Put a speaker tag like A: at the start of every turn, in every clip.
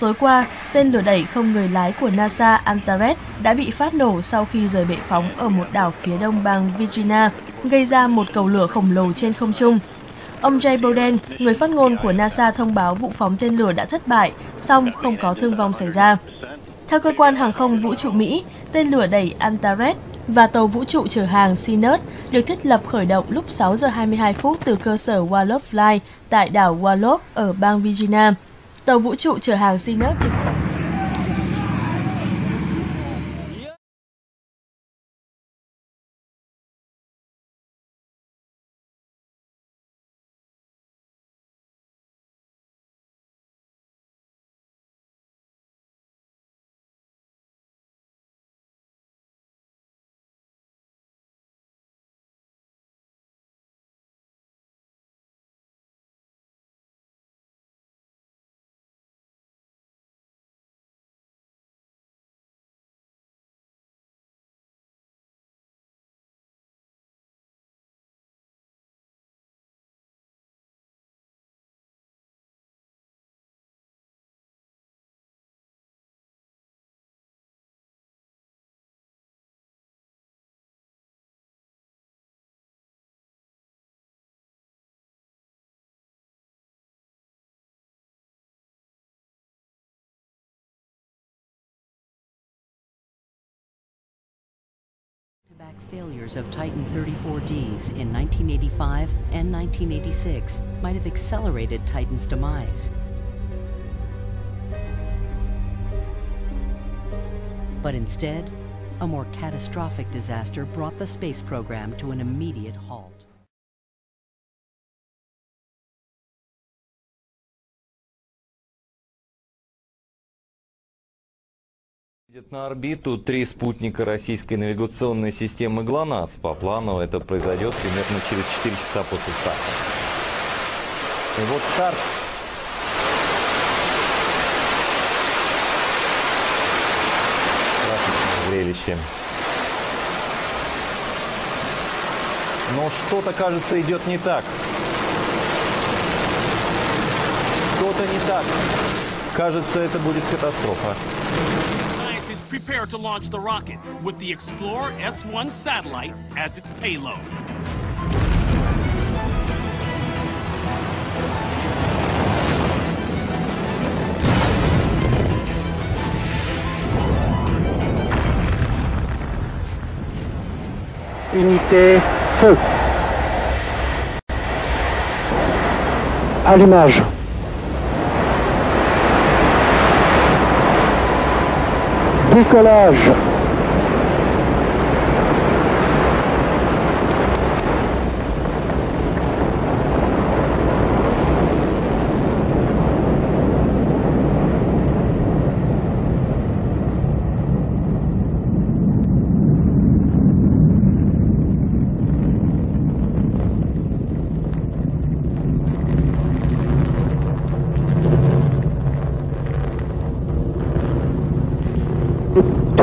A: Tối qua, tên lửa đẩy không người lái của NASA Antares đã bị phát nổ sau khi rời bệ phóng ở một đảo phía đông bang Virginia, gây ra một cầu lửa khổng lồ trên không trung. Ông Jay Bowden, người phát ngôn của NASA thông báo vụ phóng tên lửa đã thất bại, song không có thương vong xảy ra. Theo cơ quan hàng không vũ trụ Mỹ, tên lửa đẩy Antares và tàu vũ trụ chở hàng Sinus được thiết lập khởi động lúc 6 giờ 22 phút từ cơ sở Wallop Flight tại đảo Wallop ở bang Virginia. Tàu vũ trụ chở hàng Sinus được
B: Back failures of Titan 34Ds in 1985 and 1986 might have accelerated Titan's demise. But instead, a more catastrophic disaster brought the space program to an immediate halt.
C: Идет на орбиту три спутника российской навигационной системы ГЛОНАСС. По плану это произойдет примерно через 4 часа после старта. И вот старт. Красочное зрелище. Но что-то, кажется, идет не так. Что-то не так. Кажется, это будет катастрофа.
D: Prepare to launch the rocket with the Explorer S1 satellite as its payload.
E: Unité, feu. Allumage. bricolage.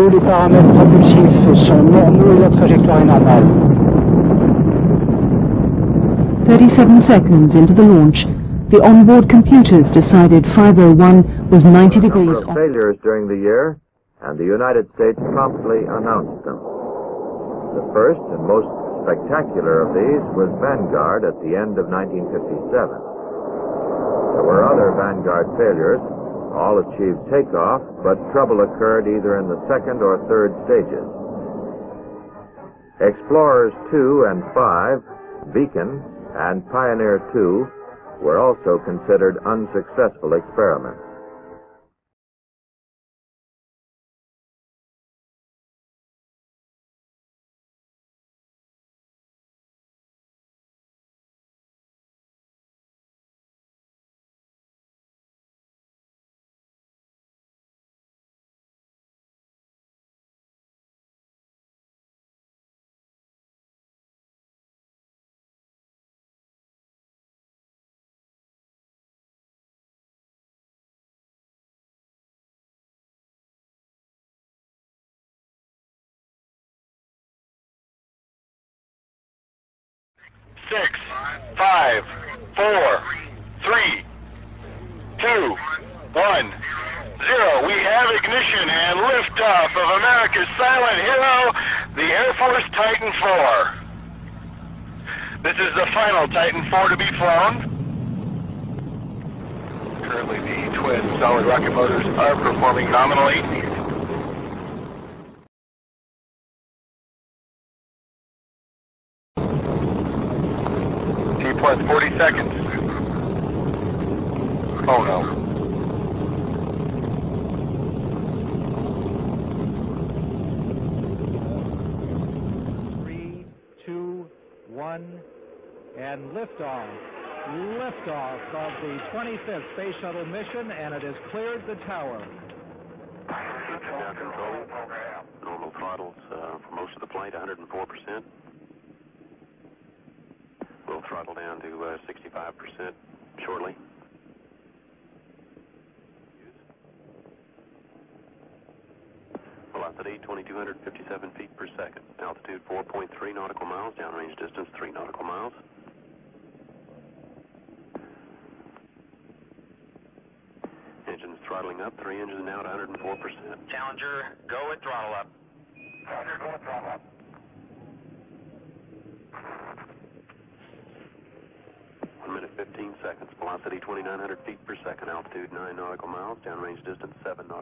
E: Tous les paramètres propulsifs sont normaux et la trajectoire est normale.
F: 37 seconds into the launch, the onboard computers decided 501 was 90 degrees off.
G: failures during the year, and the United States promptly announced them. The first and most spectacular of these was Vanguard at the end of 1957. There were other Vanguard failures. All achieved takeoff, but trouble occurred either in the second or third stages. Explorers 2 and 5, Beacon, and Pioneer 2 were also considered unsuccessful experiments.
H: Six, five, four, three, two, one, zero. We have ignition and liftoff of America's silent hero, the Air Force Titan IV. This is the final Titan IV to be flown. Currently, the twin solid rocket motors are performing nominally. T plus 40 seconds. Oh no.
I: Three, two, one, and liftoff. Liftoff of the 25th Space Shuttle mission, and it has cleared the tower.
J: Down control. Normal throttles uh, for most of the flight, 104%. We'll throttle down to uh, 65% shortly. Velocity 2,257 feet per second. Altitude 4.3 nautical miles. Downrange distance 3 nautical miles. Engines throttling up. Three engines now at 104%.
K: Challenger, go at throttle up.
H: Challenger, go at throttle up.
J: One minute 15 seconds. Velocity 2,900 feet per second. Altitude 9 nautical miles. Downrange distance 7 nautical